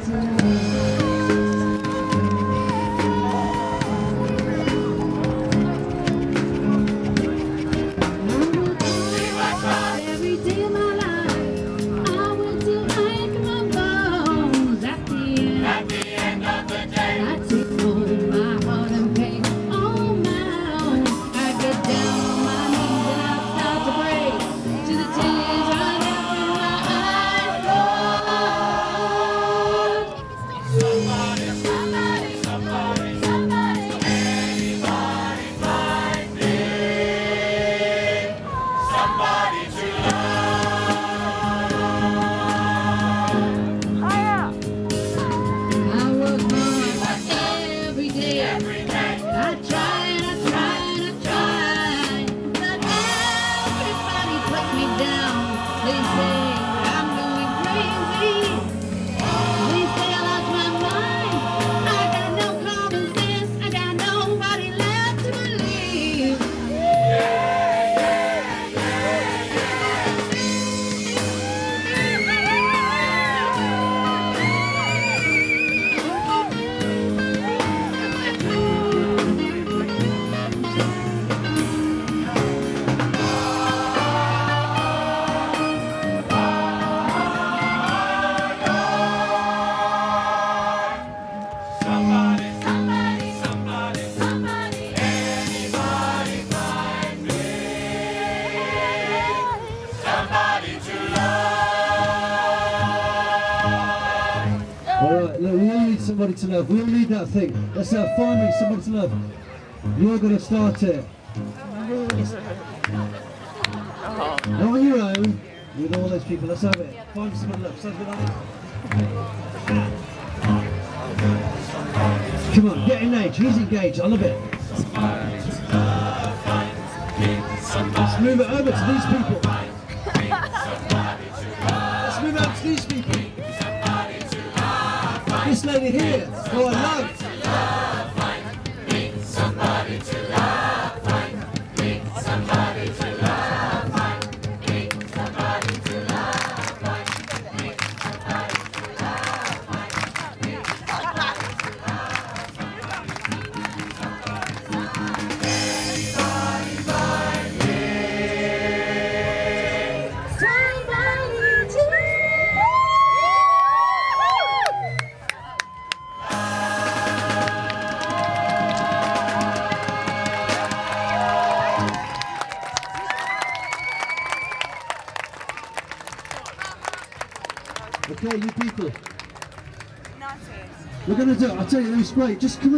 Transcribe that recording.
Every Every day. I try I try I try. But everybody puts me down. They say love. All right, look, we all need somebody to love. We all need that thing. Let's uh, find me somebody to love. You're going to start it. Not on your own, with all those people. Let's have it. Find me somebody to love. Sounds good, Alex? Come on, get engaged. He's engaged. I love it. Let's move it over to these people. This lady here, I love. Okay, you people. We're going to do it. I'll tell you, it was great. Just come